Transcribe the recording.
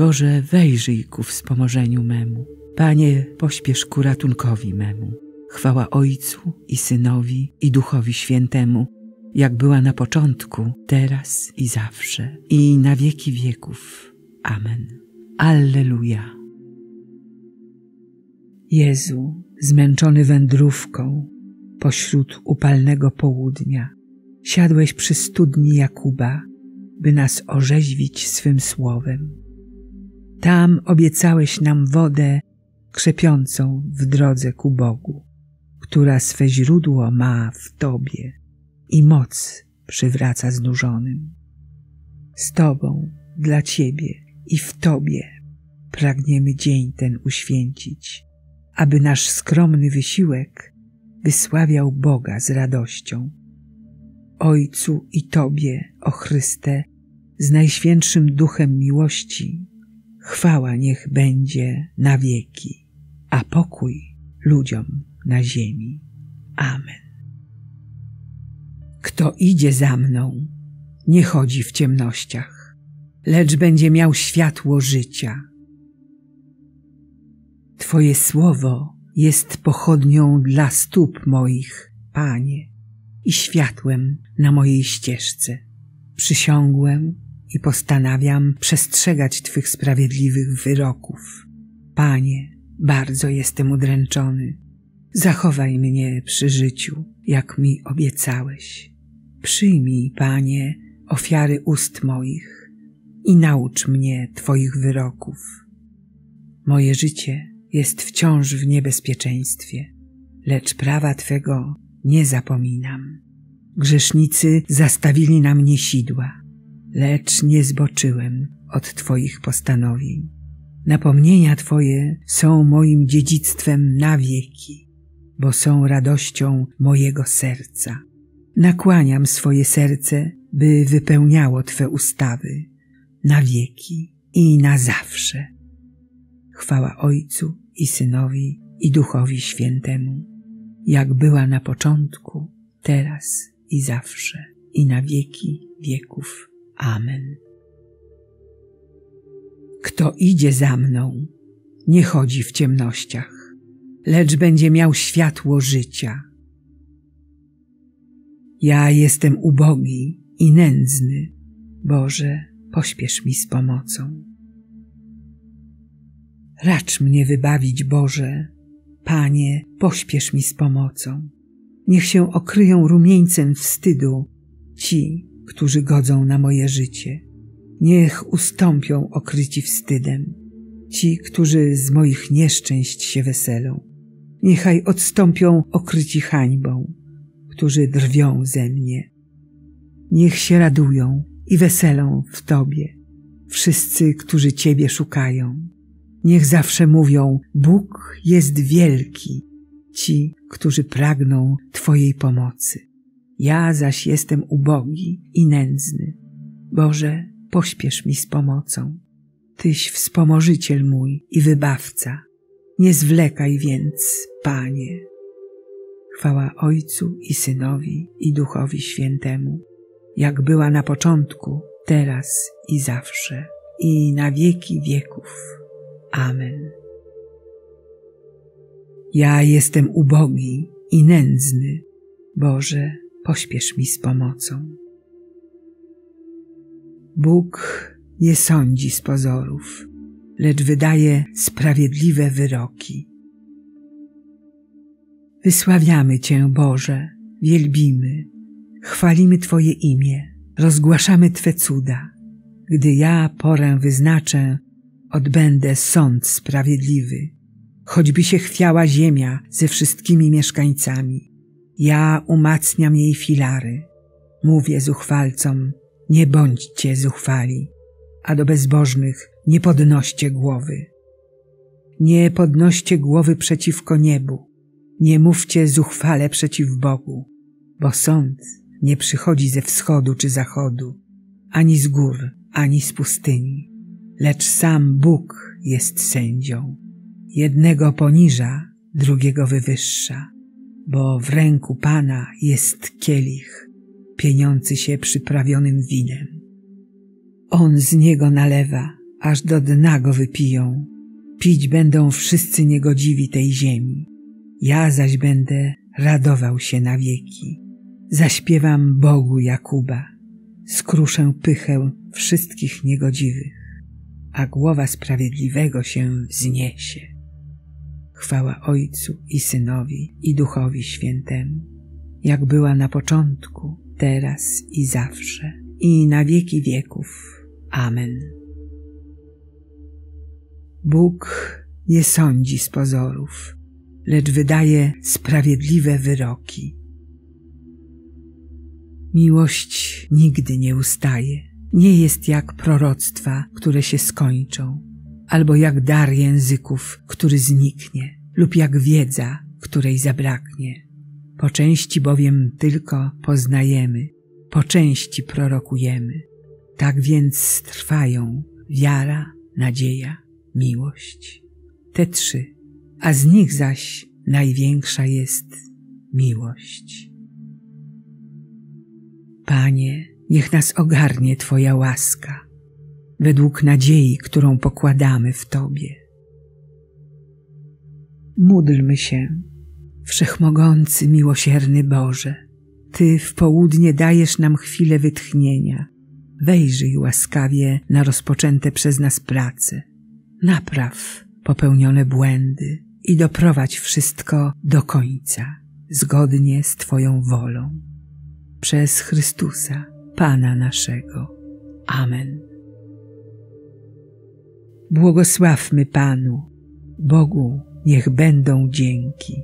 Boże, wejrzyj ku wspomożeniu memu. Panie, pośpiesz ku ratunkowi memu. Chwała Ojcu i Synowi i Duchowi Świętemu, jak była na początku, teraz i zawsze, i na wieki wieków. Amen. Alleluja. Jezu, zmęczony wędrówką, pośród upalnego południa, siadłeś przy studni Jakuba, by nas orzeźwić swym słowem. Tam obiecałeś nam wodę krzepiącą w drodze ku Bogu, która swe źródło ma w Tobie i moc przywraca znużonym. Z Tobą, dla Ciebie i w Tobie pragniemy dzień ten uświęcić, aby nasz skromny wysiłek wysławiał Boga z radością. Ojcu i Tobie, o Chryste, z Najświętszym Duchem miłości, chwała niech będzie na wieki, a pokój ludziom na ziemi. Amen. Kto idzie za mną, nie chodzi w ciemnościach, lecz będzie miał światło życia. Twoje słowo jest pochodnią dla stóp moich, Panie, i światłem na mojej ścieżce. Przysiągłem i postanawiam przestrzegać Twych sprawiedliwych wyroków. Panie, bardzo jestem udręczony. Zachowaj mnie przy życiu, jak mi obiecałeś. Przyjmij, Panie, ofiary ust moich i naucz mnie Twoich wyroków. Moje życie jest wciąż w niebezpieczeństwie, lecz prawa Twego nie zapominam. Grzesznicy zastawili na mnie sidła, lecz nie zboczyłem od Twoich postanowień. Napomnienia Twoje są moim dziedzictwem na wieki, bo są radością mojego serca. Nakłaniam swoje serce, by wypełniało Twe ustawy na wieki i na zawsze. Chwała Ojcu i Synowi i Duchowi Świętemu, jak była na początku, teraz i zawsze, i na wieki wieków. Amen. Kto idzie za mną, nie chodzi w ciemnościach, lecz będzie miał światło życia. Ja jestem ubogi i nędzny. Boże, pośpiesz mi z pomocą. Racz mnie wybawić, Boże. Panie, pośpiesz mi z pomocą. Niech się okryją rumieńcem wstydu ci, którzy godzą na moje życie. Niech ustąpią okryci wstydem ci, którzy z moich nieszczęść się weselą. Niechaj odstąpią okryci hańbą, którzy drwią ze mnie. Niech się radują i weselą w Tobie wszyscy, którzy Ciebie szukają. Niech zawsze mówią, Bóg jest wielki, ci, którzy pragną Twojej pomocy. Ja zaś jestem ubogi i nędzny. Boże, pośpiesz mi z pomocą. Tyś wspomożyciel mój i wybawca. Nie zwlekaj więc, Panie. Chwała Ojcu i Synowi i Duchowi Świętemu, jak była na początku, teraz i zawsze, i na wieki wieków. Amen. Ja jestem ubogi i nędzny. Boże, pośpiesz mi z pomocą. Bóg nie sądzi z pozorów, lecz wydaje sprawiedliwe wyroki. Wysławiamy Cię, Boże, wielbimy, chwalimy Twoje imię, rozgłaszamy Twe cuda. Gdy ja porę wyznaczę, odbędę sąd sprawiedliwy, choćby się chwiała ziemia ze wszystkimi mieszkańcami. Ja umacniam jej filary. Mówię zuchwalcom, nie bądźcie zuchwali, a do bezbożnych nie podnoście głowy. Nie podnoście głowy przeciwko niebu, nie mówcie zuchwale przeciw Bogu, bo sąd nie przychodzi ze wschodu czy zachodu, ani z gór, ani z pustyni, lecz sam Bóg jest sędzią. Jednego poniża, drugiego wywyższa, bo w ręku Pana jest kielich, pieniący się przyprawionym winem. On z niego nalewa, aż do dna go wypiją. Pić będą wszyscy niegodziwi tej ziemi. Ja zaś będę radował się na wieki. Zaśpiewam Bogu Jakuba, skruszę pychę wszystkich niegodziwych, a głowa sprawiedliwego się wzniesie. Chwała Ojcu i Synowi i Duchowi Świętemu, jak była na początku, teraz i zawsze, i na wieki wieków. Amen. Bóg nie sądzi z pozorów, lecz wydaje sprawiedliwe wyroki. Miłość nigdy nie ustaje, nie jest jak proroctwa, które się skończą, albo jak dar języków, który zniknie, lub jak wiedza, której zabraknie. Po części bowiem tylko poznajemy, po części prorokujemy. Tak więc trwają wiara, nadzieja, miłość. Te trzy, a z nich zaś największa jest miłość. Panie, niech nas ogarnie Twoja łaska, według nadziei, którą pokładamy w Tobie. Módlmy się, Wszechmogący, miłosierny Boże, Ty w południe dajesz nam chwilę wytchnienia. Wejrzyj łaskawie na rozpoczęte przez nas prace. Napraw popełnione błędy i doprowadź wszystko do końca, zgodnie z Twoją wolą. Przez Chrystusa, Pana naszego. Amen. Błogosławmy Panu, Bogu niech będą dzięki.